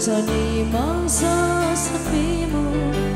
Só nem gió sắc bí mù